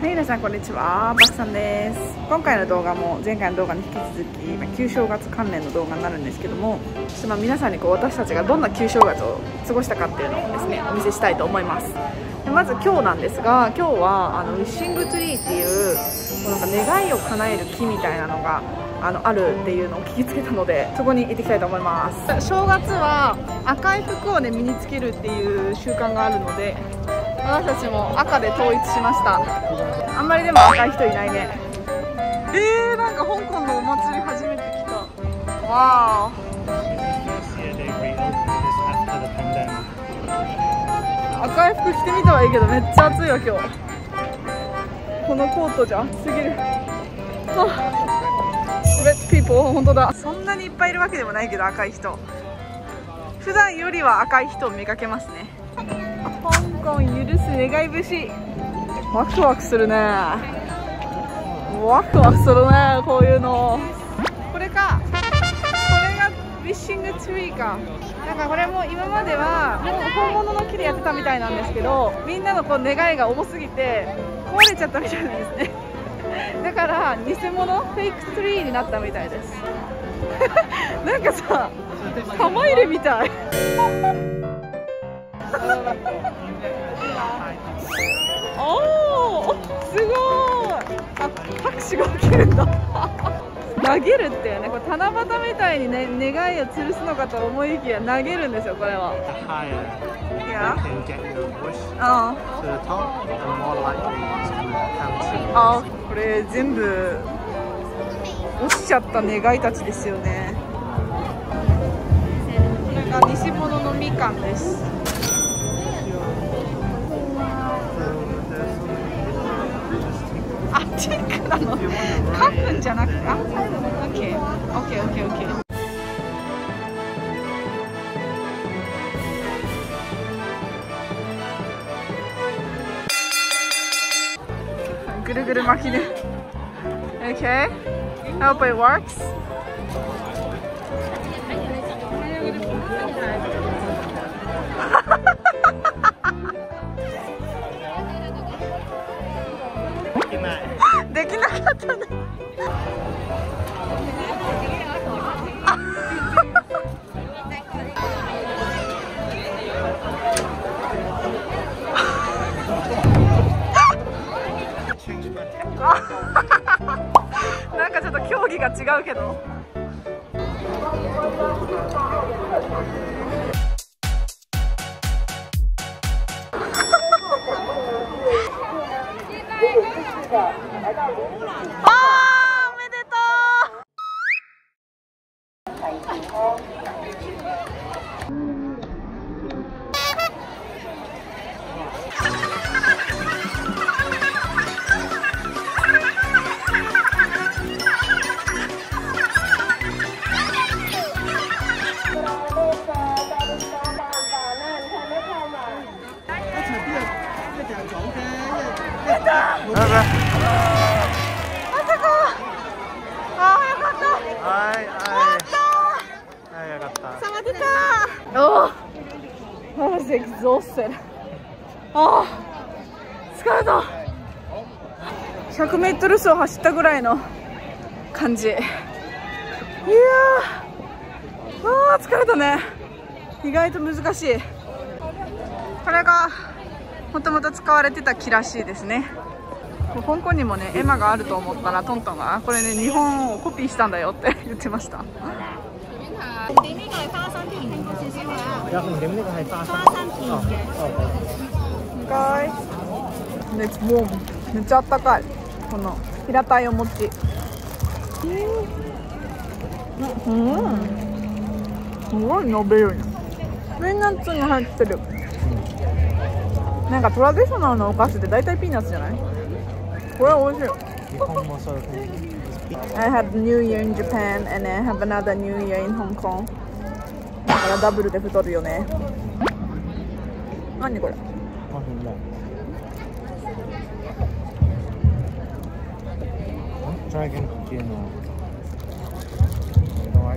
はい皆さんこんにちは。バクさんです。今回の動画も前回の動画に引き続き旧正月関連の動画になるんですけどもちょっとまあ皆さんにこう私たちがどんな旧正月を過ごしたかっていうのをですねお見せしたいと思います。でまず今日なんですが今日はあのウィッシングツリーっていうこうなんか願いを叶える木みたいなのがあのあるっていうのを聞きつけたのでそこに行ってきたいと思います。正月は赤い服をね身につけるっていう習慣があるので私たちも赤で統一しました。あんまりでも赤い人いないね。えー、なんか香港のお祭り初めて来た。わー.赤い服着てみたはいいけどめっちゃ暑いわ今日。このコートじゃ暑すぎる。あ。レッドピーポー本当だ。そんなにいっぱいいるわけでもないけど赤い人。普段よりは赤い人を見かけますね香港許す願い節。ワクワクするね。ワクワクするねこういうの。これか。これがウィッシングツリーか。なんかこれも今まではもう本物の木でやってたみたいなんですけどみんなのこう願いが重すぎて壊れちゃったみたいなんですね。だから偽物フェイクツリーになったみたいです。なんかさ玉入れみたい。おーすごい。あ拍手が起きるんだ。投げるっていうねこれ七夕みたいにね願いを吊るすのかと思いきや投げるんですよこれは。The higher Yeah. you can get your wish あ to the top, the more likely it's to come true. あこれ全部落ちちゃった願いたちですよね。これが偽物のみかんですチェックなの書くんじゃなくてあオッケーオッケーオッケーオッケーぐるぐる巻きで。OK hope it works なんかちょっと競技が違うけど。あ お I was exhausted あー疲れた。100メートル走走った。ぐらいの感じいやーあー疲れた。ね意外と難しいこれがもともと使われてた木らしいですね。香港にもねエマがあると思ったらトントンがこれね日本をコピーしたんだよって 言ってました。你呢個係花生甜少少啊，有紅點呢個係花生花生甜嘅。かいめっちゃもうめっちゃあったかいこの。平たいお餅うんうんすごい伸びるねピーナッツに入ってるなんかトラディショナルなお菓子って大体ピーナッツじゃない？これ美味しい。I had New Year in Japan and I have another New Year in Hong Kong. だからダブルで太るよね。何これ？我唔明。Dragon 唔見喎。幾多位？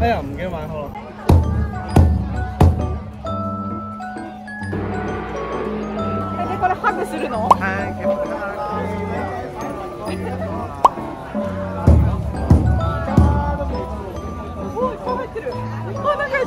哎呀，唔記得買好啦。ハグするの？すごいいっぱい入ってる。あなんかお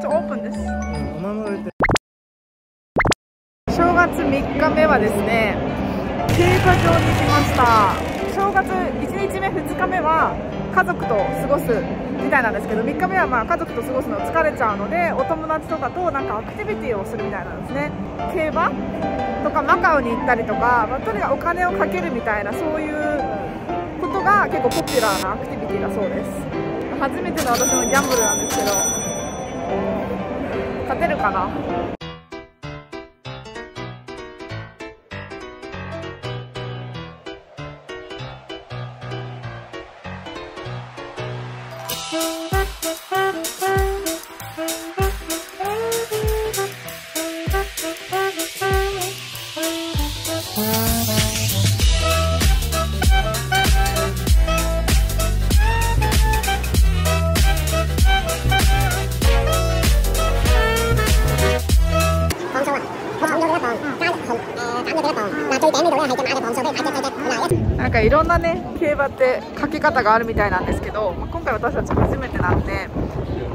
ー You can't open this お守りって正月3日目はですね競馬場に来ました。正月1日目2日目は家族と過ごすみたいなんですけど3日目はまあ家族と過ごすの疲れちゃうのでお友達とかとなんかアクティビティをするみたいなんですね。競馬？とかマカオに行ったりとか、まあ、とにかくお金をかけるみたいなそういうことが結構ポピュラーなアクティビティだそうです。初めての私のギャンブルなんですけど勝てるかな？いろんなね競馬ってかけ方があるみたいなんですけど、まあ今回私たち初めてなんで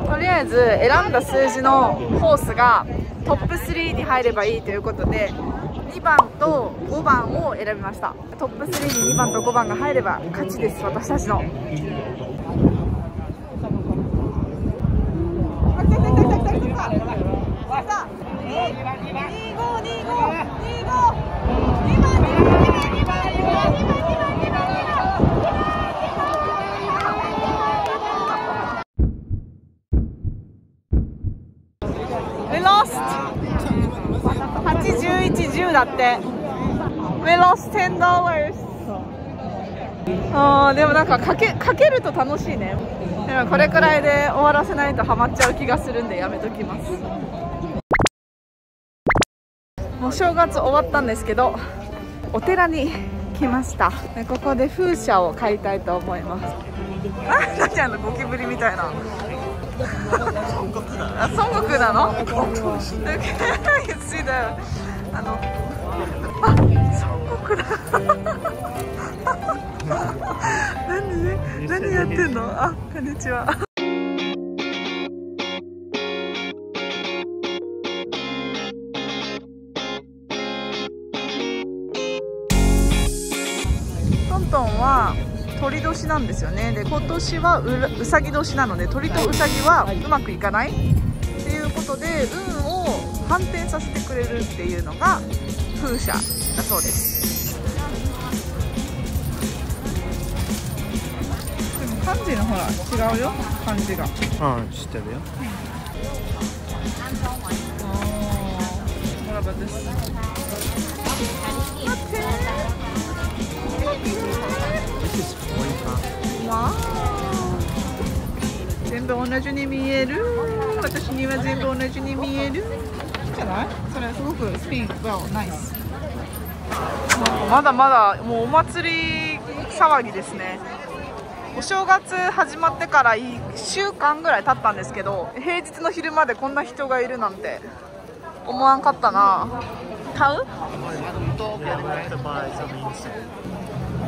とりあえず選んだ数字のホースがトップ3に入ればいいということで2番と5番を選びました。トップ3に2番と5番が入れば勝ちです私たちの。We lost. 81110だって。We lost $10 あーでもなんかかけかけると楽しいね。でもこれくらいで終わらせないとハマっちゃう気がするんでやめときます。もう正月終わったんですけどお寺に来ました。でここで風車を買いたいと思います。あ何あのゴキブリみたいな。あ孫悟空なの？あのあ孫悟空だ。何何やってんの？あこんにちは年なんですよね。で今年はうらうさぎ年なので鳥とうさぎはうまくいかない？っていうことで運を反転させてくれるっていうのが風車だそうです。でも漢字のほら違うよ。漢字が。ああ、知ってるよ。What about this? わ同じに見える？私には全部同じに見える？じゃない？それすごくスピン well nice まだまだもうお祭り騒ぎですね。お正月始まってから1週間ぐらい経ったんですけど平日の昼までこんな人がいるなんて思わんかったな。買う？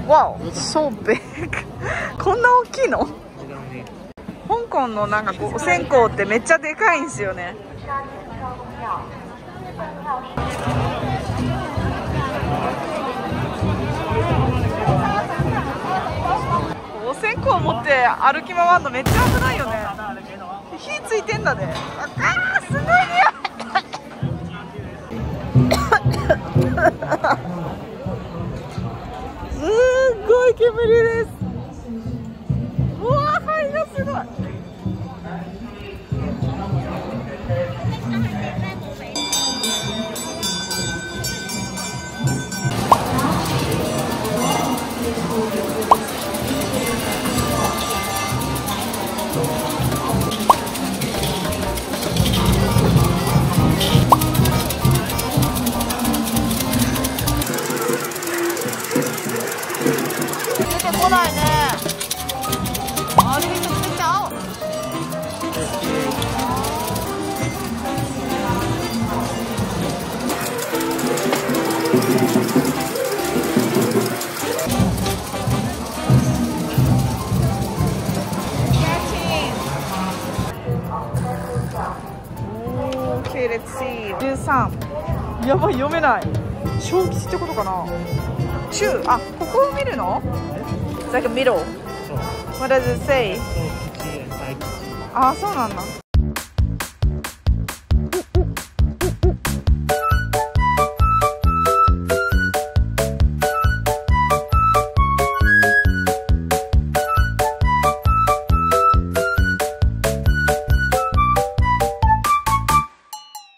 わお、そうベッこんな大きいの？香港のなんかこうお線香ってめっちゃでかいんですよね。お線香持って歩き回るのめっちゃ危ないよね。火ついてんだで、ああーすごい匂い。すっごい煙です。やばい読めない。小吉ってことかな。中。あここを見るの？え？Like middle What does it say? あそうなんだ。